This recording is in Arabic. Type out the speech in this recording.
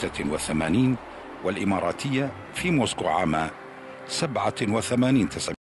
86 والإماراتية في موسكو عام 87 900